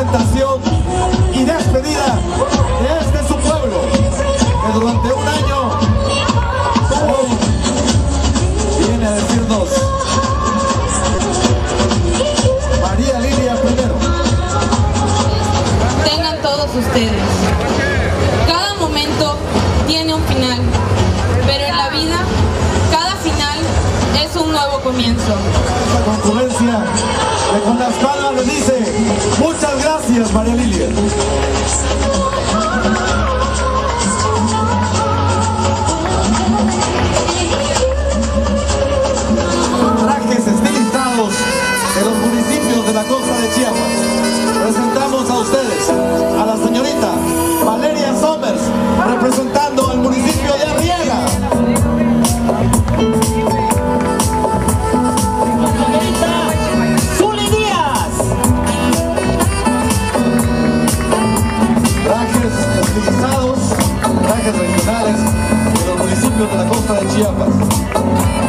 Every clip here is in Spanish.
presentación y despedida me.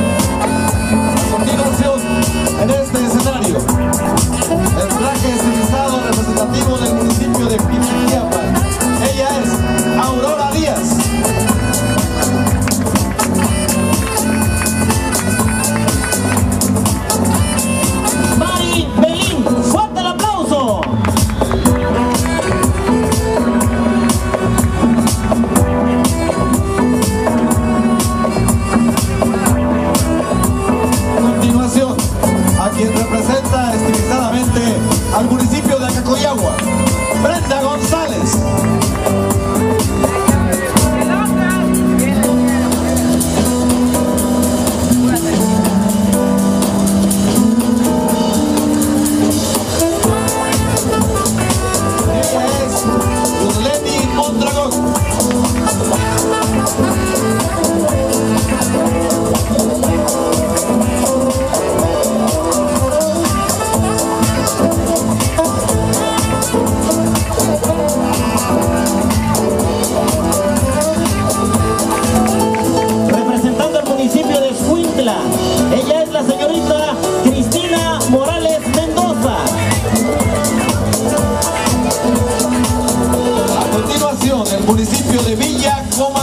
Continuación, el municipio de Villa Comaltitlán.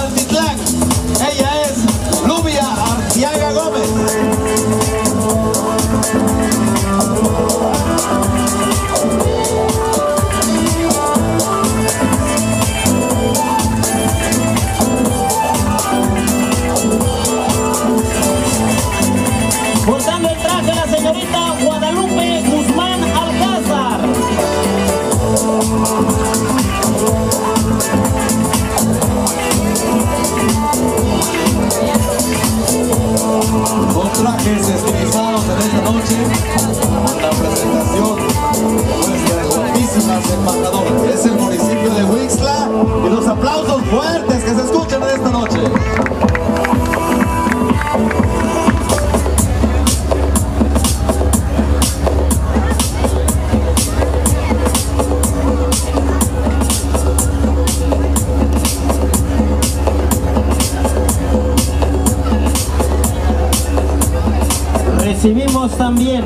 también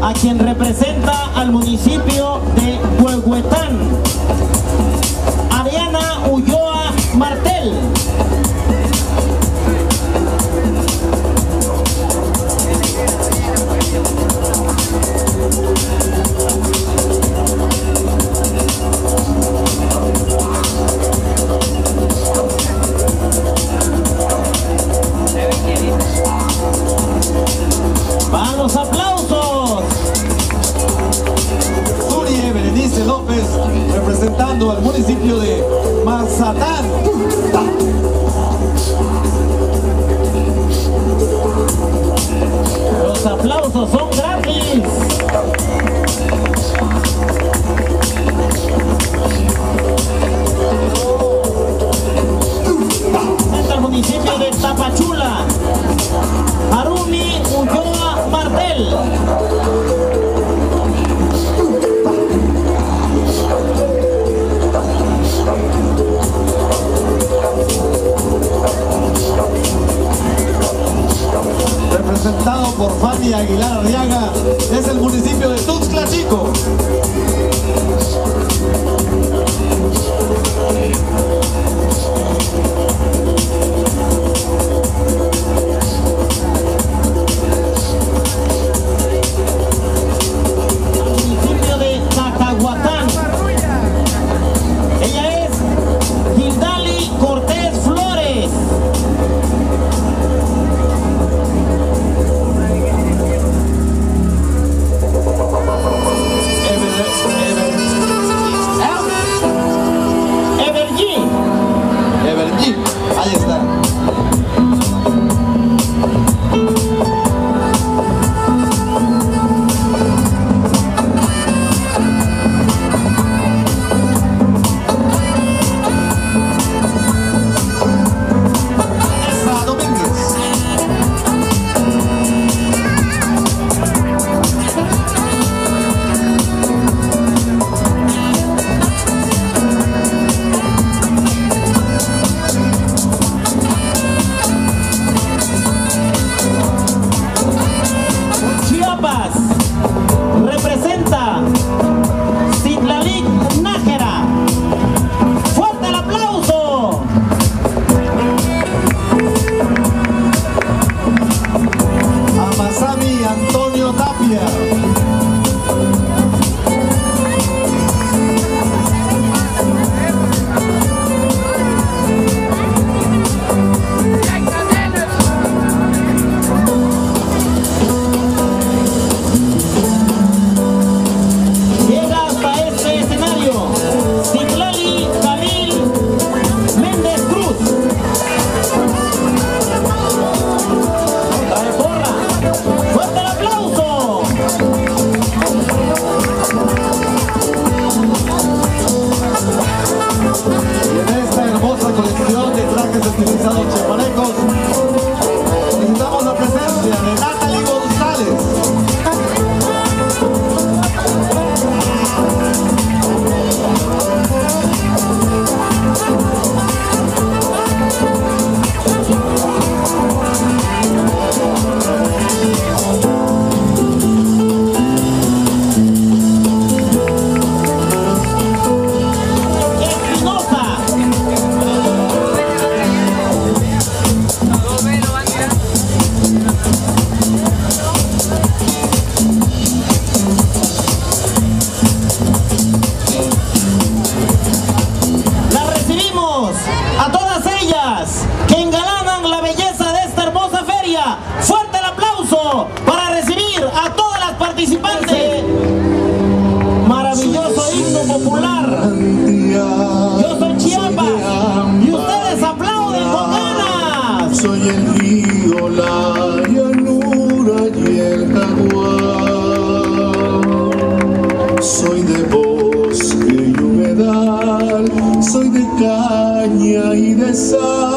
a quien representa al municipio de Huehuetán, Aplausos son grandes. representado por Fanny Aguilar Arriaga, es el municipio de Tuxtla Chico. sun.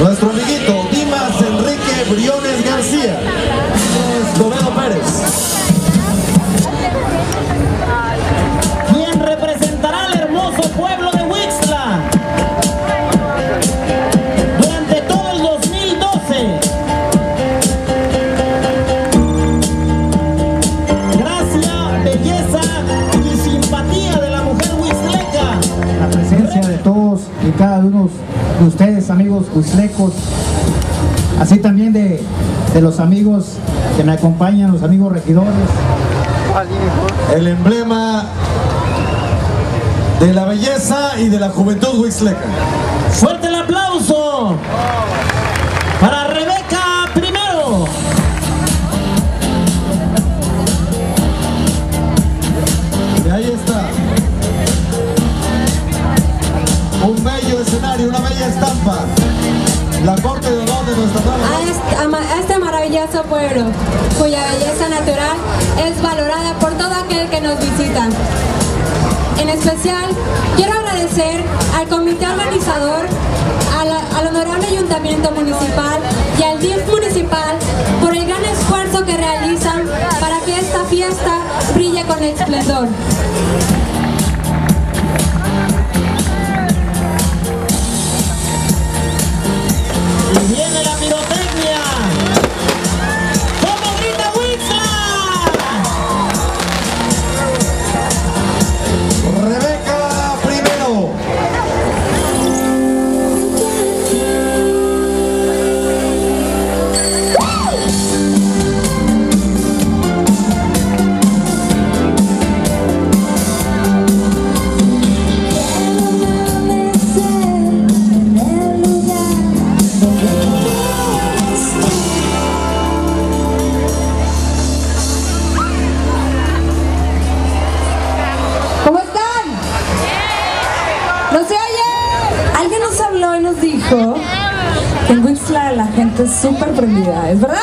Nuestro amiguito Dimas Enrique Briones García. De ustedes, amigos huislecos, así también de, de los amigos que me acompañan, los amigos regidores. El emblema de la belleza y de la juventud huixleca. Fuerte el aplauso Un bello escenario, una bella estampa. La corte de honor de nuestra nueva a este, a este maravilloso pueblo, cuya belleza natural es valorada por todo aquel que nos visita. En especial, quiero agradecer al comité organizador, al honorable ayuntamiento municipal y al DIF municipal por el gran esfuerzo que realizan para que esta fiesta brille con esplendor. Súper prendida, ¿es verdad?